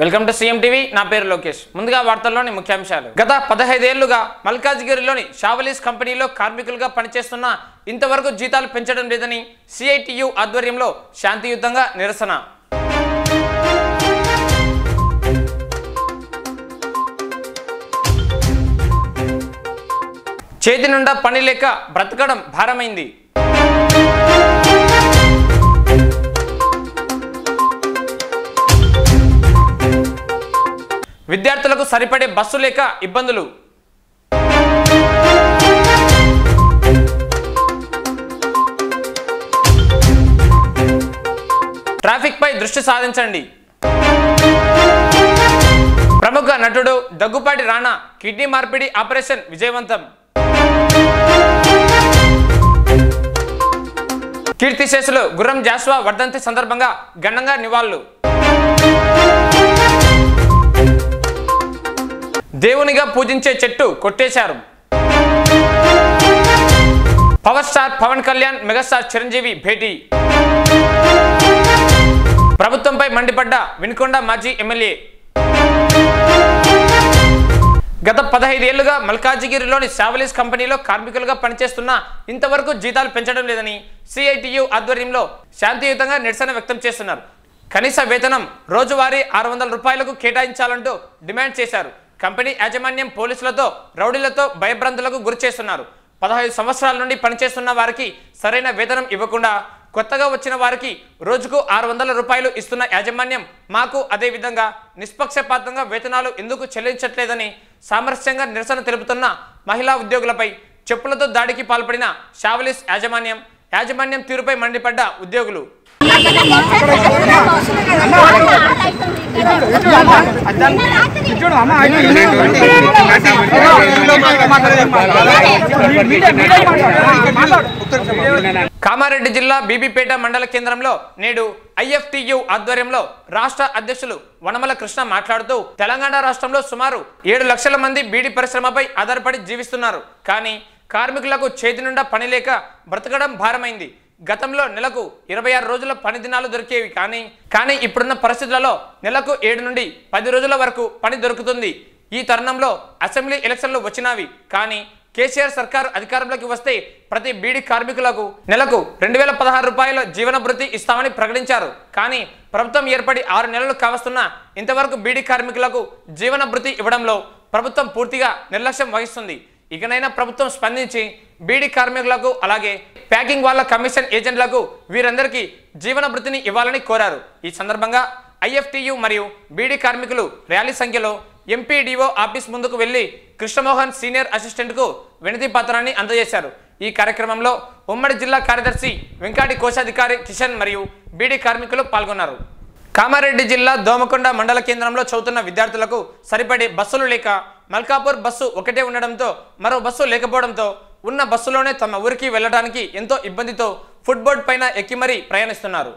Welcome to CM TV నా పేరు లోకేష్. ముందుగా వార్తల్లోని ముఖ్యాంశాలు. గత పదహైదేళ్ళుగా మల్కాజ్గిరిలోని షావలీస్ కంపెనీలో కార్మికులుగా పనిచేస్తున్న ఇంతవరకు జీతాలు పెంచడం లేదని సిఐటియు ఆధ్వర్యంలో శాంతియుతంగా నిరసన. చేతి నుండా పని లేక బ్రతకడం భారమైంది. విద్యార్థులకు సరిపడే బస్సు లేక ఇబ్బందులు. ట్రాఫిక్ పై దృష్టి సాధించండి ప్రముఖ నటుడు దగ్గుపాటి రాణా కిడ్నీ మార్పిడి ఆపరేషన్ విజయవంతం. కీర్తిశేషులు గుర్రం జాస్వా వర్ధంతి సందర్భంగా ఘనంగా నివాళులు. దేవునిగా పూజించే చెట్టు కొట్టేశారు. Power star Pawan Kalyan megastar Chiranjeevi భేటీ. ప్రభుత్వంపై మండిపడ్డ వినుకొండ మాజీ ఎమ్మెల్యే. గత పదహైదేళ్ళుగా మల్కాజిగిరిలోని శావలీస్ కంపెనీలో కార్మికులుగా పనిచేస్తున్న ఇంతవరకు జీతాలు పెంచడం లేదని సిఐటియు ఆధ్వర్యంలో శాంతియుతంగా నిరసన వ్యక్తం చేస్తున్నారు. కనీస వేతనం రోజువారీ ఆరు వందల రూపాయలకు కేటాయించాలంటూ డిమాండ్ చేశారు. కంపెనీ యాజమాన్యం పోలీసులతో రౌడీలతో భయభ్రాంతులకు గురి చేస్తున్నారు. పదహైదు సంవత్సరాల నుండి పనిచేస్తున్న వారికి సరైన వేతనం ఇవ్వకుండా కొత్తగా వచ్చిన వారికి రోజుకు ఆరు వందల రూపాయలు ఇస్తున్న యాజమాన్యం మాకు అదే విధంగా నిష్పక్షపాతంగా వేతనాలు ఎందుకు చెల్లించట్లేదని సామరస్యంగా నిరసన తెలుపుతున్న మహిళా ఉద్యోగులపై చెప్పులతో దాడికి పాల్పడిన షావలిస్ యాజమాన్యం యాజమాన్యం తీరుపై మండిపడ్డ ఉద్యోగులు. కామారెడ్డి జిల్లా బీబీపేట మండల కేంద్రంలో నేడు ఐఎఫ్టియు ఆధ్వర్యంలో రాష్ట్ర అధ్యక్షులు వనమల కృష్ణ మాట్లాడుతూ తెలంగాణ రాష్ట్రంలో సుమారు ఏడు లక్షల మంది బీడీ పరిశ్రమపై ఆధారపడి జీవిస్తున్నారు. కానీ కార్మికులకు చేతి నుండా పని లేక బ్రతకడం భారమైంది. గతంలో నెలకు ఇరవై ఆరు రోజుల పని దినాలు దొరికేవి కానీ కానీ ఇప్పుడున్న పరిస్థితులలో నెలకు ఏడు నుండి పది రోజుల వరకు పని దొరుకుతుంది. ఈ తరుణంలో అసెంబ్లీ ఎలక్షన్లు వచ్చినవి కానీ కేసీఆర్ సర్కారు అధికారంలోకి వస్తే ప్రతి బీడీ కార్మికులకు నెలకు రెండు వేల పదహారు రూపాయల జీవన భృతి ఇస్తామని ప్రకటించారు. కానీ ప్రభుత్వం ఏర్పడి ఆరు నెలలు కావస్తున్నా ఇంతవరకు బీడీ కార్మికులకు జీవన భృతి ఇవ్వడంలో ప్రభుత్వం పూర్తిగా నిర్లక్ష్యం వహిస్తుంది. ఇకనైనా ప్రభుత్వం స్పందించి బీడీ కార్మికులకు అలాగే ప్యాకింగ్ వాళ్ళ కమిషన్ ఏజెంట్లకు వీరందరికీ జీవన వృత్తిని ఇవ్వాలని కోరారు. ఈ సందర్భంగా ఐఎఫ్టియు మరియు బీడీ కార్మికులు ర్యాలీ సంఖ్యలో ఎంపీడీఓ ఆఫీస్ ముందుకు వెళ్ళి కృష్ణమోహన్ సీనియర్ అసిస్టెంట్కు వినతి పత్రాన్ని అందజేశారు. ఈ కార్యక్రమంలో ఉమ్మడి జిల్లా కార్యదర్శి వెంకాటి కోశాధికారి కిషన్ మరియు బీడీ కార్మికులు పాల్గొన్నారు. కామారెడ్డి జిల్లా దోమకొండ మండల కేంద్రంలో చదువుతున్న విద్యార్థులకు సరిపడే బస్సులు లేక మల్కాపూర్ బస్సు ఒకటే ఉండడంతో మరో బస్సు లేకపోవడంతో ఉన్న బస్సులోనే తమ ఊరికి వెళ్ళడానికి ఎంతో ఇబ్బందితో ఫుట్బోర్డ్ పైన ఎక్కి మరీ ప్రయాణిస్తున్నారు.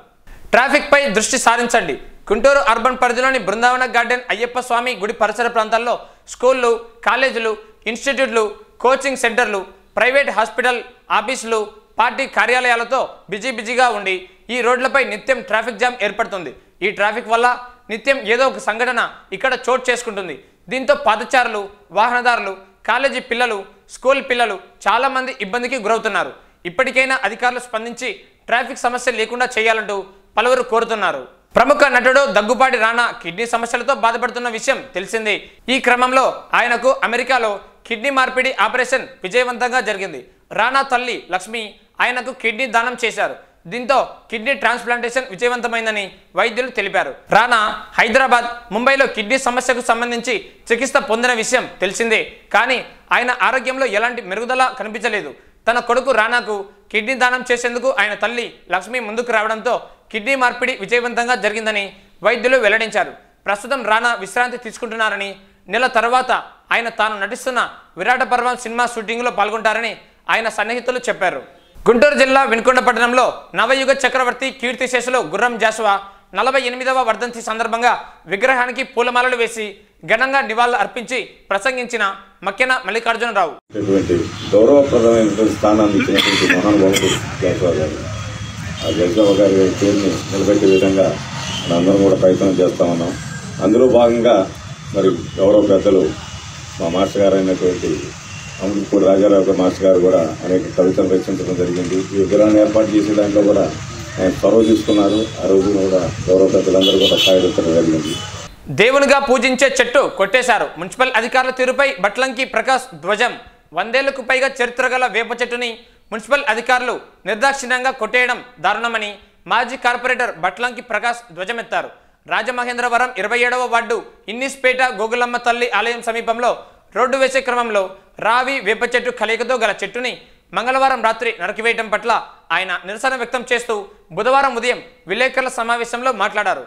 ట్రాఫిక్ పై దృష్టి సారించండి. గుంటూరు అర్బన్ పరిధిలోని బృందావన గార్డెన్ అయ్యప్ప స్వామి గుడి పరిసర ప్రాంతాల్లో స్కూళ్ళు కాలేజీలు ఇన్స్టిట్యూట్లు కోచింగ్ సెంటర్లు ప్రైవేట్ హాస్పిటల్ ఆఫీసులు పార్టీ కార్యాలయాలతో బిజీ బిజీగా ఉండి ఈ రోడ్లపై నిత్యం ట్రాఫిక్ జామ్ ఏర్పడుతుంది. ఈ ట్రాఫిక్ వల్ల నిత్యం ఏదో ఒక సంఘటన ఇక్కడ చోటు చేసుకుంటుంది. దీంతో పాదచారులు వాహనదారులు కాలేజీ పిల్లలు స్కూల్ పిల్లలు చాలామంది ఇబ్బందికి గురవుతున్నారు. ఇప్పటికైనా అధికారులు స్పందించి ట్రాఫిక్ సమస్య లేకుండా చేయాలంటూ పలువురు కోరుతున్నారు. ప్రముఖ నటుడు దగ్గుపాటి రాణా కిడ్నీ సమస్యలతో బాధపడుతున్న విషయం తెలిసింది. ఈ క్రమంలో ఆయనకు అమెరికాలో కిడ్నీ మార్పిడి ఆపరేషన్ విజయవంతంగా జరిగింది. రాణా తల్లి లక్ష్మి ఆయనకు కిడ్నీ దానం చేశారు. దీంతో కిడ్నీ ట్రాన్స్ప్లాంటేషన్ విజయవంతమైందని వైద్యులు తెలిపారు. రానా హైదరాబాద్ ముంబైలో కిడ్నీ సమస్యకు సంబంధించి చికిత్స పొందిన విషయం తెలిసిందే. కానీ ఆయన ఆరోగ్యంలో ఎలాంటి మెరుగుదల కనిపించలేదు. తన కొడుకు రానాకు కిడ్నీ దానం చేసేందుకు ఆయన తల్లి లక్ష్మి ముందుకు రావడంతో కిడ్నీ మార్పిడి విజయవంతంగా జరిగిందని వైద్యులు వెల్లడించారు. ప్రస్తుతం రానా విశ్రాంతి తీసుకుంటున్నారని నెల తర్వాత ఆయన తాను నటిస్తున్న విరాట పర్వం సినిమా షూటింగ్లో పాల్గొంటారని ఆయన సన్నిహితులు చెప్పారు. గుంటూరు జిల్లా వినుకొండ పట్టణంలో నవయుగ చక్రవర్తి కీర్తిశేషులు గుర్రం జాషువా నలభై ఎనిమిదవ వర్ధంతి సందర్భంగా విగ్రహానికి పూలమాలలు వేసి ఘనంగా నివాళులు అర్పించి ప్రసంగించిన మక్కెన మల్లికార్జునరావు. ఇటువంటి గౌరవప్రదమైనటువంటి స్థానాన్ని ఇచ్చినటువంటి మహానుభావుడు జయసభ గారు. ఆ జయసభ గారి పేరుని నిలబెట్టే విధంగా మనందరం కూడా ప్రయత్నం చేస్తా ఉన్నాం. అందులో భాగంగా మరి గౌరవ పెద్దలు మా మాస్టర్ గారు అమృతపూడి రాజారావు గారు మాస్టర్ గారు కూడా అనేక కవితలు రచించడం జరిగింది. ఈ విగ్రహాన్ని ఏర్పాటు చేసే దాంట్లో కూడా ఆయన చొరవ తీసుకున్నారు. ఆ రోజున కూడా గౌరవ పెద్దలందరూ కూడా సాయపడటం జరిగింది. దేవునిగా పూజించే చెట్టు కొట్టేశారు. మున్సిపల్ అధికారుల తీరుపై బట్లంకి ప్రకాష్ ధ్వజం. వందేళ్ళకు పైగా చరిత్ర గల వేప చెట్టుని మున్సిపల్ అధికారులు నిర్దాక్షిణ్యంగా కొట్టేయడం దారుణమని మాజీ కార్పొరేటర్ బట్లంకి ప్రకాష్ ధ్వజమెత్తారు. రాజమహేంద్రవరం ఇరవై ఏడవ వార్డు ఇన్నిస్పేట గోగులమ్మ తల్లి ఆలయం సమీపంలో రోడ్డు వేసే క్రమంలో రావి వేప చెట్టు కలయికతో గల చెట్టుని మంగళవారం రాత్రి నరికివేయడం పట్ల ఆయన నిరసన వ్యక్తం చేస్తూ బుధవారం ఉదయం విలేకరుల సమావేశంలో మాట్లాడారు.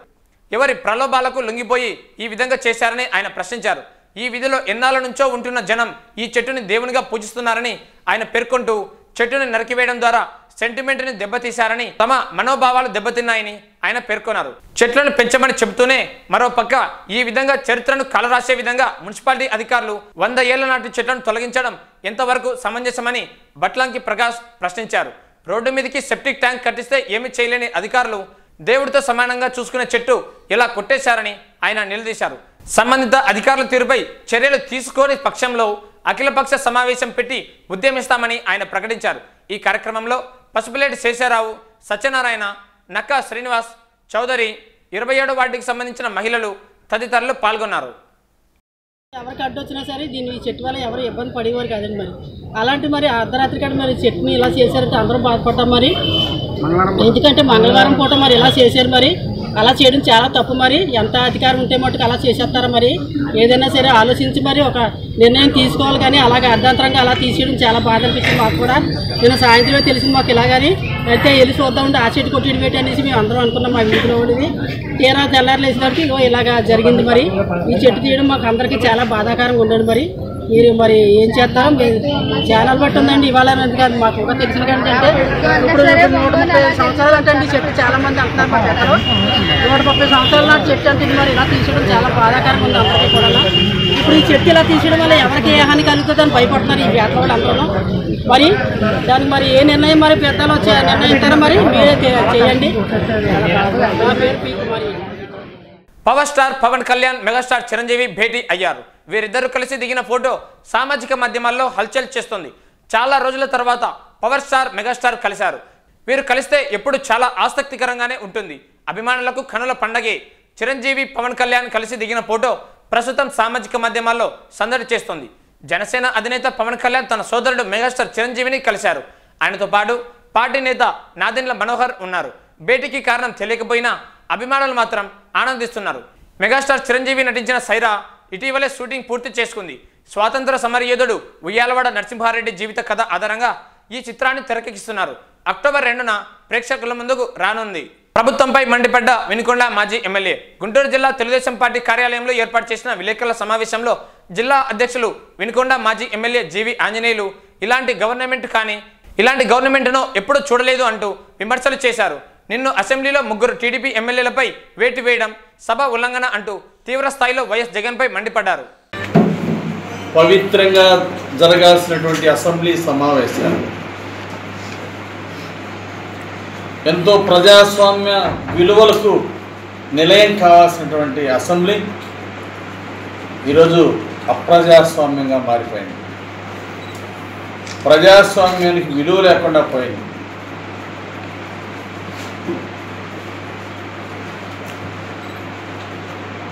ఎవరి ప్రలోభాలకు లొంగిపోయి ఈ విధంగా చేశారని ఆయన ప్రశ్నించారు. ఈ విధిలో ఎన్నాళ్ళ నుంచో ఉంటున్న జనం ఈ చెట్టుని దేవునిగా పూజిస్తున్నారని ఆయన పేర్కొంటూ చెట్టుని నరికివేయడం ద్వారా సెంటిమెంట్ని దెబ్బతీశారని తమ మనోభావాలు దెబ్బతిన్నాయని ఆయన పేర్కొన్నారు. చెట్లను పెంచమని చెబుతూనే మరో పక్క ఈ విధంగా చరిత్రను కలరాసే విధంగా మున్సిపాలిటీ అధికారులు వంద ఏళ్ళ నాటి చెట్లను తొలగించడం ఎంతవరకు సమంజసమని బట్లంకి ప్రకాష్ ప్రశ్నించారు. రోడ్డు మీదకి సెప్టిక్ ట్యాంక్ కట్టిస్తే ఏమి చేయలేని అధికారులు దేవుడితో సమానంగా చూసుకునే చెట్టు ఇలా కొట్టేశారని ఆయన నిలదీశారు. సంబంధిత అధికారుల తీరుపై చర్యలు తీసుకోని పక్షంలో అఖిలపక్ష సమావేశం పెట్టి ఉద్యమిస్తామని ఆయన ప్రకటించారు. ఈ కార్యక్రమంలో పసుపులేటి శేషారావు సత్యనారాయణ నక్కా శ్రీనివాస్ చౌదరి ఇరవై ఏడో వార్డుకి సంబంధించిన మహిళలు తదితరులు పాల్గొన్నారు. ఎవరికి అడ్డొచ్చినా సరే దీన్ని ఈ చెట్టు వల్ల ఎవరు ఇబ్బంది పడేవారు కాదండి మరి. అలాంటి మరి అర్ధరాత్రి కాడ మరి చెట్టుని ఇలా చేశారంటే అందరూ బాధపడ్డాం మరి. ఎందుకంటే మంగళవారం పూట మరి ఇలా చేశారు మరి. అలా చేయడం చాలా తప్పు మరి. ఎంత అధికారం ఉంటే మటుకు అలా చేసేస్తారా మరి? ఏదైనా సరే ఆలోచించి మరి ఒక నిర్ణయం తీసుకోవాలి కానీ అలాగే అర్ధాంతరంగా అలా తీసేయడం చాలా బాధ అనిపించింది మాకు కూడా. నేను సాయంత్రమే తెలిసింది మాకు ఇలాగని. అయితే వెళ్ళి చూద్దామంటే ఆ చెట్టు కొట్టి పెట్టి అనేసి మేము అందరం అనుకున్నాం మా వీధిలో ఉండేది. తీరా తెల్లారులు వేసినప్పటికీ ఇగో ఇలాగా జరిగింది మరి. ఈ చెట్టు తీయడం మాకు అందరికీ చాలా బాధాకరంగా ఉండదు మరి. మీరు మరి ఏం చేస్తారో మీరు ఛానల్ బట్టి ఉందండి. ఇవాళ అనేది కాదు మాకు కూడా తెలిసిన కంటే అంటే ఇప్పుడు నూట ముప్పై సంవత్సరాలు అంటే అండి చెట్టు చాలా మంది అంటున్నారు మా పెద్దలు నూట ముప్పై సంవత్సరాల నాటి చెట్టు అంటే ఇది మరి ఇలా తీసుకోవడం చాలా బాధాకరంగా ఉంది అందరికీ కూడా. ఇప్పుడు ఈ చెట్టు ఇలా తీసేయడం వల్ల ఎవరికి ఏ హాని కలుగుతుందని భయపడుతున్నారు ఈ వేట వాళ్ళు అందరూ. మరి దానికి మరి ఏ నిర్ణయం మరి పెద్దలు నిర్ణయిస్తారో మరి మీరే చేయండి. నా పేరు P Kumari. Power star Pawan Kalyan megastar Chiranjeevi భేటీ అయ్యారు. వీరిద్దరూ కలిసి దిగిన ఫోటో సామాజిక మాధ్యమాల్లో హల్చల్ చేస్తుంది. చాలా రోజుల తర్వాత పవర్ స్టార్ మెగాస్టార్ కలిశారు. వీరు కలిస్తే ఎప్పుడు చాలా ఆసక్తికరంగానే ఉంటుంది. అభిమానులకు కనుల పండగే. చిరంజీవి పవన్ కళ్యాణ్ కలిసి దిగిన ఫోటో ప్రస్తుతం సామాజిక మాధ్యమాల్లో సందడి చేస్తుంది. జనసేన అధినేత పవన్ కళ్యాణ్ తన సోదరుడు మెగాస్టార్ చిరంజీవిని కలిశారు. ఆయనతో పాటు పార్టీ నేత నాదెండ్ల మనోహర్ ఉన్నారు. భేటీకి కారణం తెలియకపోయినా అభిమానులు మాత్రం ఆనందిస్తున్నారు. మెగాస్టార్ చిరంజీవి నటించిన సైరా ఇటీవలే షూటింగ్ పూర్తి చేసుకుంది. స్వాతంత్ర సమరయోధుడు ఉయ్యాలవాడ నరసింహారెడ్డి జీవిత కథ ఆధారంగా ఈ చిత్రాన్ని తెరకెక్కిస్తున్నారు. అక్టోబర్ రెండున ప్రేక్షకుల ముందుకు రానుంది. ప్రభుత్వంపై మండిపడ్డ వినుకొండ మాజీ ఎమ్మెల్యే గుంటూరు జిల్లా తెలుగుదేశం పార్టీ కార్యాలయంలో ఏర్పాటు చేసిన విలేకరుల సమావేశంలో జిల్లా అధ్యక్షులు వినుకొండ మాజీ ఎమ్మెల్యే జీవి ఆంజనేయులు ఇలాంటి గవర్నమెంట్ కానీ ఇలాంటి గవర్నమెంట్ను ఎప్పుడూ చూడలేదు అంటూ విమర్శలు చేశారు. నిన్ను అసెంబ్లీలో ముగ్గురు టీడీపీ ఎమ్మెల్యేలపై వేటు వేయడం సభ ఉల్లంఘన అంటూ తీవ్ర స్థాయిలో వైఎస్ జగన్పై మండిపడ్డారు. పవిత్రంగా జరగాల్సినటువంటి అసెంబ్లీ సమావేశాలు. ఎంతో ప్రజాస్వామ్య విలువలకు నిలయం కావాల్సినటువంటి అసెంబ్లీ ఈరోజు అప్రజాస్వామ్యంగా మారిపోయింది. ప్రజాస్వామ్యానికి విలువ లేకుండా పోయింది.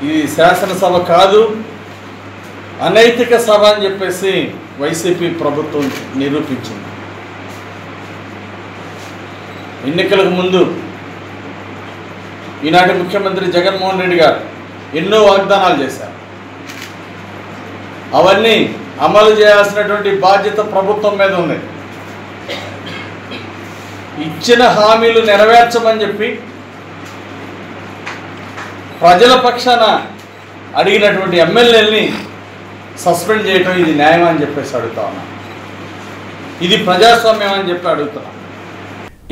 ఇది శాసనసభ కాదు అనైతిక సభ అని చెప్పేసి వైసీపీ ప్రభుత్వం నిరూపించింది. ఎన్నికలకు ముందు ఈనాటి ముఖ్యమంత్రి జగన్మోహన్ రెడ్డి గారు ఎన్నో వాగ్దానాలు చేశారు. అవన్నీ అమలు చేయాల్సినటువంటి బాధ్యత ప్రభుత్వం మీద ఉంది. ఇచ్చిన హామీలు నెరవేర్చమని చెప్పి ప్రజల పక్షాన అడిగినటువంటి ఎమ్మెల్యేని సస్పెండ్ చేయటం ఇది న్యాయం అని చెప్పేసి అడుగుతా ఉన్నా. ఇది ప్రజాస్వామ్యం అని చెప్పి అడుగుతున్నా.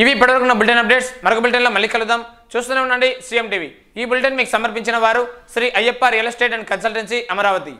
ఇవి ఇప్పటివరకు ఉన్న బులెటిన్ అప్డేట్స్. మరొక బులెటిన్లో మళ్ళీ కలుద్దాం. చూస్తూనే ఉండండి సీఎం టీవీ. ఈ బులెటిన్ మీకు సమర్పించిన వారు Shri Ayyappa real estate and consultancy Amaravati.